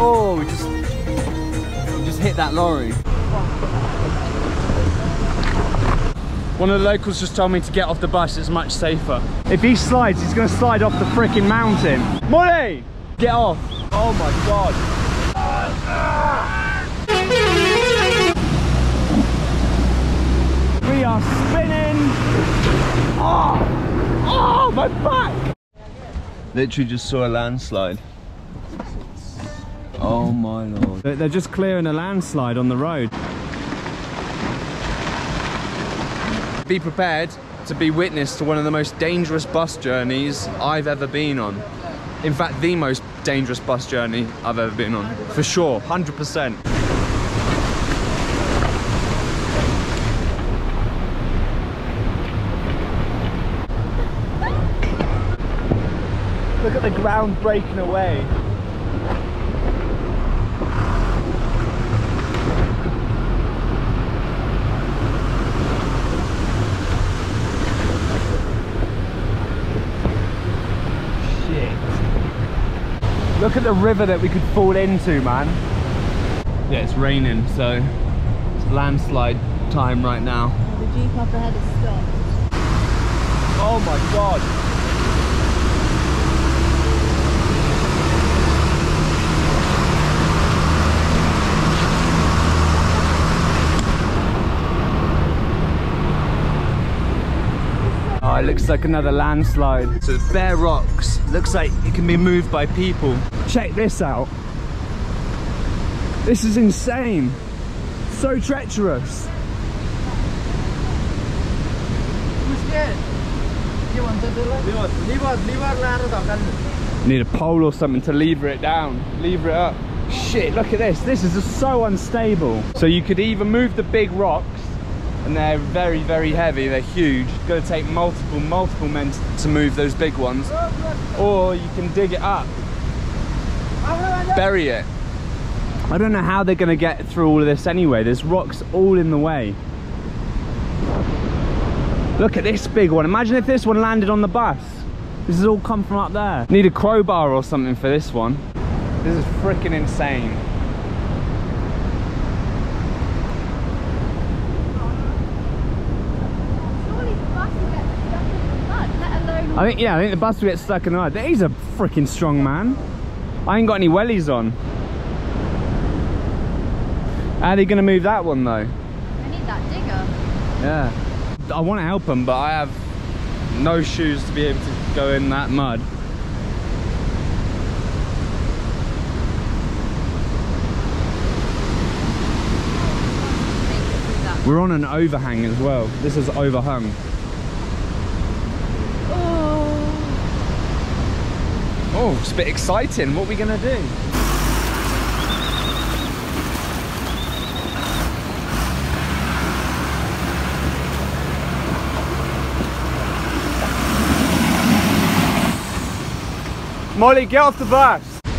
Oh, we just, just hit that lorry. One of the locals just told me to get off the bus, it's much safer. If he slides, he's gonna slide off the freaking mountain. Molly! Get off. Oh my god. We are spinning. Oh, oh my back. Literally just saw a landslide. Oh my lord. They're just clearing a landslide on the road. Be prepared to be witness to one of the most dangerous bus journeys I've ever been on. In fact, the most dangerous bus journey I've ever been on. For sure, 100%. Look at the ground breaking away. Look at the river that we could fall into, man. Yeah, it's raining, so it's landslide time right now. The Jeep up ahead has stopped. Oh my god. Oh, it looks like another landslide. So it's bare rocks. Looks like it can be moved by people. Check this out. This is insane. So treacherous. Need a pole or something to lever it down, lever it up. Shit, look at this. This is just so unstable. So you could either move the big rocks, and they're very, very heavy, they're huge. It's gonna take multiple, multiple men to move those big ones. Or you can dig it up, bury it. I don't know how they're gonna get through all of this anyway. There's rocks all in the way. Look at this big one. Imagine if this one landed on the bus. This has all come from up there. Need a crowbar or something for this one. This is freaking insane. Surely the bus will get stuck in the mud, let alone... I think, yeah, I think the bus will get stuck in the mud. He's a freaking strong man. I ain't got any wellies on. How are they gonna move that one though? I need that digger. Yeah. I want to help them, but I have no shoes to be able to go in that mud. Make it through that. We're on an overhang as well. This is overhung. Oh, it's a bit exciting. What are we gonna do? Molly, get off the bus. No,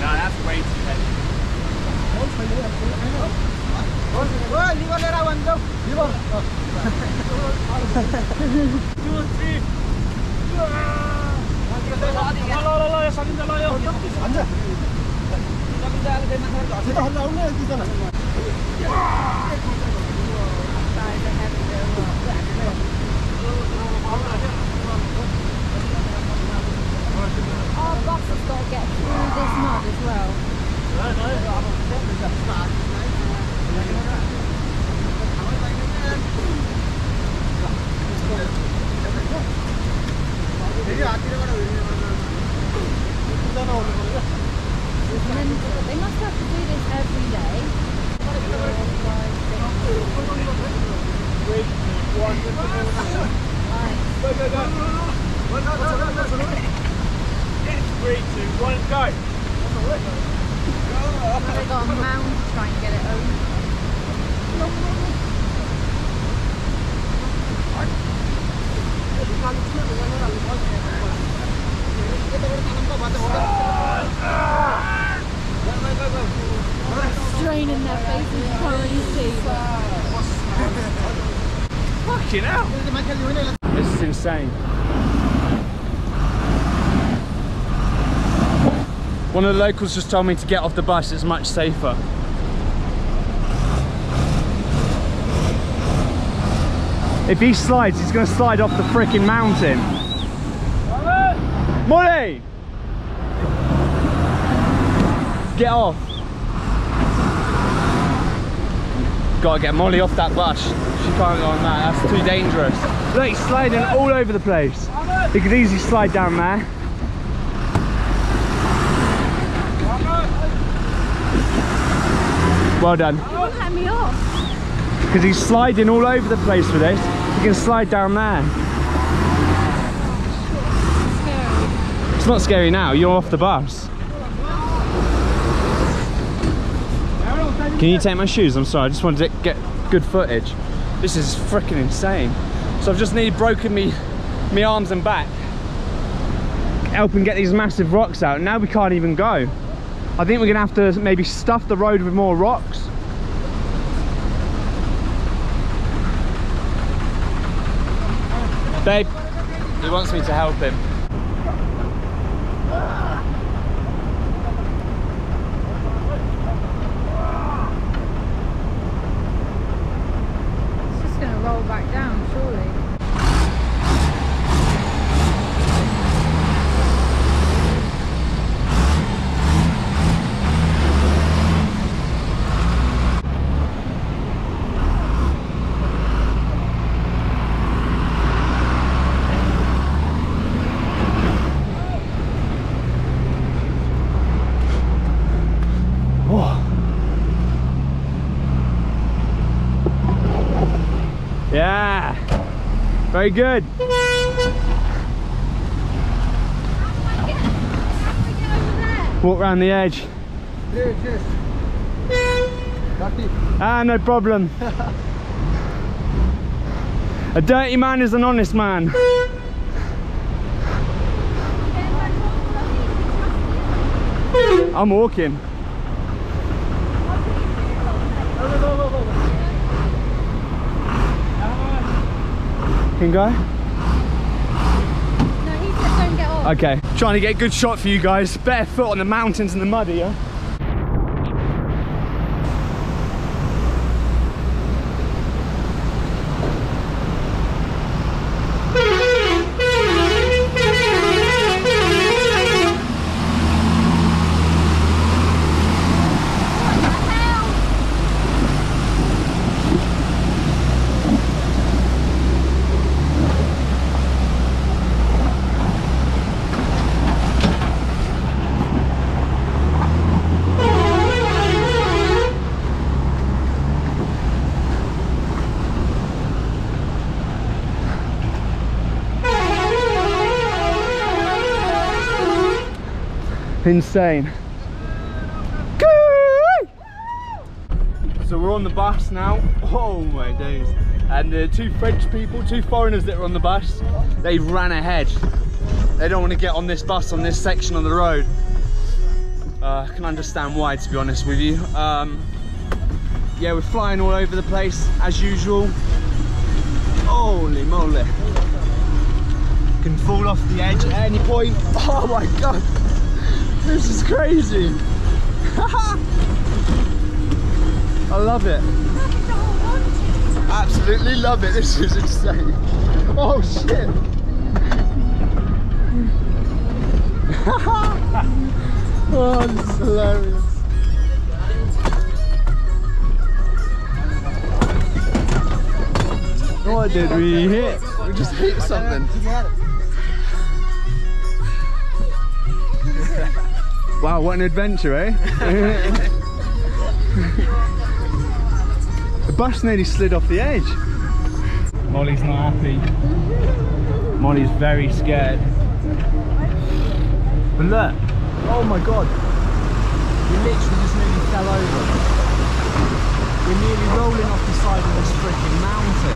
that's way too heavy. Our bus has got to get through this mud as well. And then they must have to do this every day. Four, five, six. Right. Three, two, one, go. Now they got a mound to try and get it over. Strain in their faces, you can't really see. This is insane. One of the locals just told me to get off the bus, it's much safer. If he slides, he's gonna slide off the freaking mountain. Molly! Get off. Gotta get Molly off that bus. She can't go on that, that's too dangerous. Look, he's sliding all over the place. He could easily slide down there. Well done. You won't let me off. Because he's sliding all over the place with this. He can slide down there. It's not scary now, you're off the bus. Can you take my shoes? I'm sorry, I just wanted to get good footage. This is freaking insane. So I've just nearly broken me, me arms and back. Helping get these massive rocks out. Now we can't even go. I think we're gonna have to maybe stuff the road with more rocks. Babe, he wants me to help him. It's just going to roll back down, surely. Oh. Yeah. Very good. Walk around the edge. Ah, no problem. A dirty man is an honest man. I'm walking. Can go? No, he said don't get off. Okay. Trying to get a good shot for you guys. Barefoot on the mountains and the mud here. Insane. So we're on the bus now. Oh my days. And the two French people, two foreigners that are on the bus, they ran ahead. They don't want to get on this bus on this section of the road. Uh, I can understand why, to be honest with you. Um, yeah, we're flying all over the place as usual. Holy moly. Can fall off the edge at any point. Oh my god. This is crazy. I love it. Absolutely love it. This is insane. Oh shit. oh, this is hilarious. What did we hit? We just hit something. Wow, what an adventure, eh? the bus nearly slid off the edge. Molly's not happy. Molly's very scared. But look, oh my god. We literally just nearly fell over. We're nearly rolling off the side of this freaking mountain.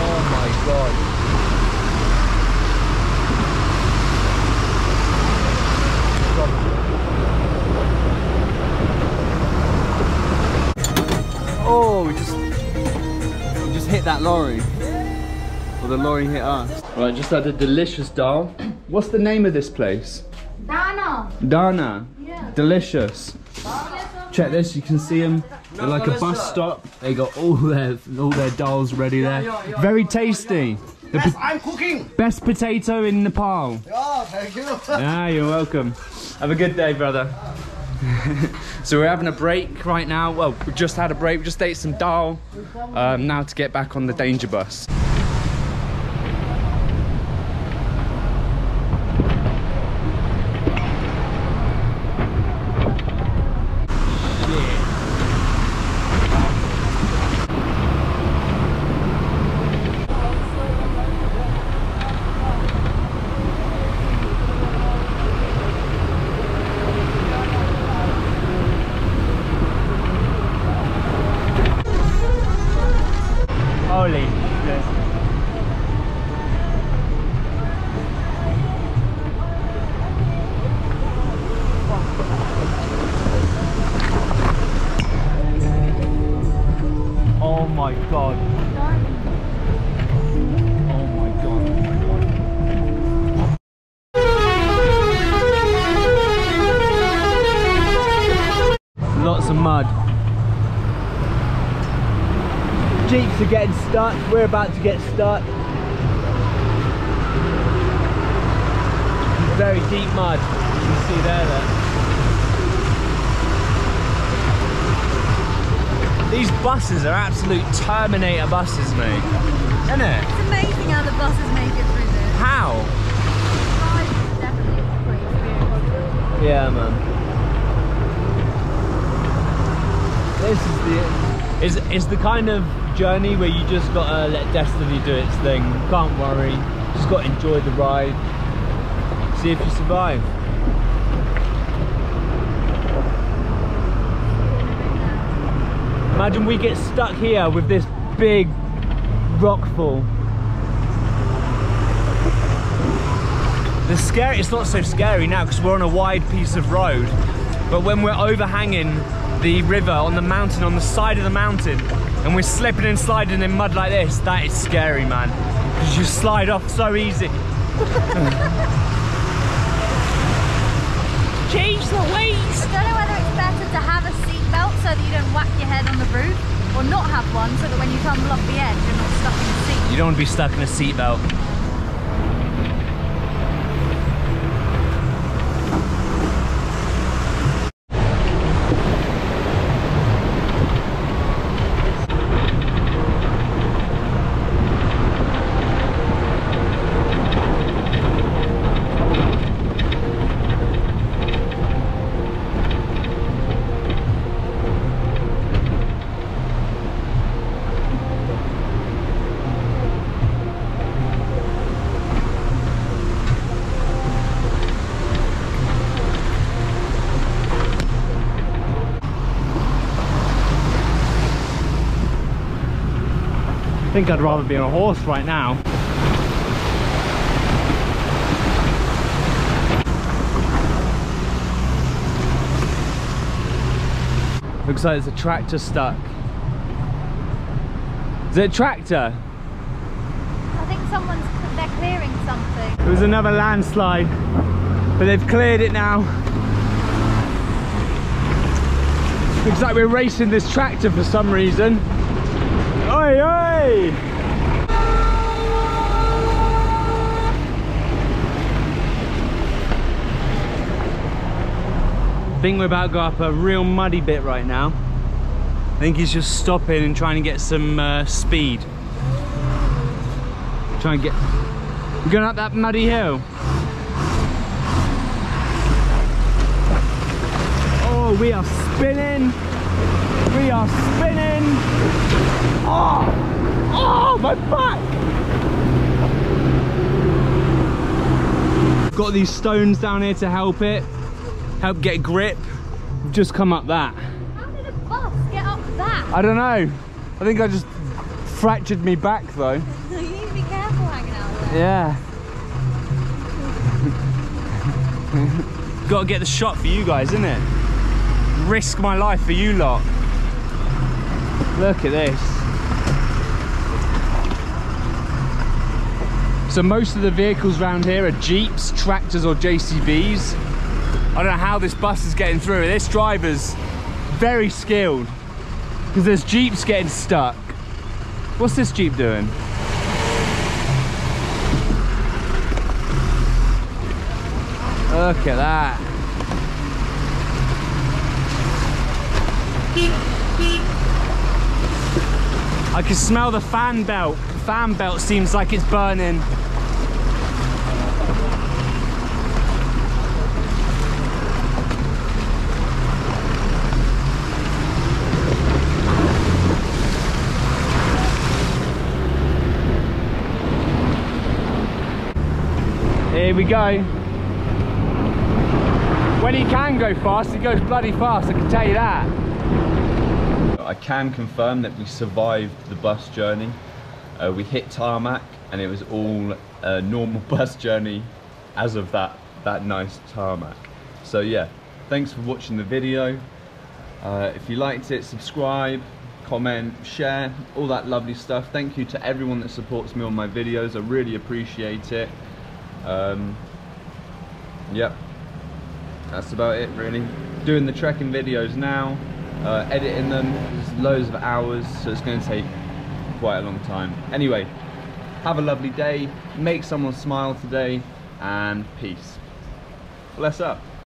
Oh my god. That lorry. Or the lorry hit us. Right, just had a delicious dal. What's the name of this place? Dana. Dana. Yeah. Delicious. Check this, you can see them. They're like a bus stop. They got all their all their dolls ready there. Very tasty. The po- I'm cooking. best potato in Nepal. Oh, thank you. Ah, you're welcome. Have a good day, brother. so we're having a break right now. Well, we just had a break. We just ate some dal. Um, now to get back on the danger bus. Jeeps are getting stuck. We're about to get stuck. Very deep mud. You can see there. Look. These buses are absolute Terminator buses, mate. Isn't it? It's amazing how the buses make it through this. How? Ride is definitely a great experience. Yeah, man. This is the is is the kind of journey where you just gotta let destiny do its thing. Can't worry. Just gotta enjoy the ride. See if you survive. Imagine we get stuck here with this big rock fall. The scary, it's not so scary now because we're on a wide piece of road. But when we're overhanging the river on the mountain, on the side of the mountain, and we're slipping and sliding in mud like this, that is scary, man. Because you slide off so easy. Change the ways. I don't know whether it's better to have a seatbelt so that you don't whack your head on the roof, or not have one so that when you tumble off the edge, you're not stuck in the seat. You don't want to be stuck in a seatbelt. Think I'd rather be on a horse right now. Looks like there's a tractor stuck. Is it a tractor? I think someone's they're clearing something. There was another landslide, but they've cleared it now. Looks like we're racing this tractor for some reason. Oi, oi! I think we're about to go up a real muddy bit right now. I think he's just stopping and trying to get some uh, speed. Try and get we're going up that muddy hill. Oh, we are spinning. We are spinning. Oh, oh, my back. Got these stones down here to help it, help get grip. We've just come up that. How did a bus get up that? I don't know. I think I just fractured me back though. you need to be careful hanging out there. Yeah. Got to get the shot for you guys, isn't it? Risk my life for you lot. Look at this. So most of the vehicles around here are Jeeps, tractors or JCBs. I don't know how this bus is getting through. This driver's very skilled because there's Jeeps getting stuck. What's this Jeep doing? Look at that. I can smell the fan belt. Fan belt seems like it's burning. Here we go. When he can go fast, he goes bloody fast, I can tell you that. I can confirm that we survived the bus journey. Uh, we hit tarmac and it was all a normal bus journey as of that, that nice tarmac. So yeah, thanks for watching the video. Uh, if you liked it, subscribe, comment, share, all that lovely stuff. Thank you to everyone that supports me on my videos. I really appreciate it. Um, yep, that's about it really. Doing the trekking videos now, uh, editing them, there's loads of hours, so it's going to take quite a long time. Anyway, have a lovely day, make someone smile today, and peace. Bless up.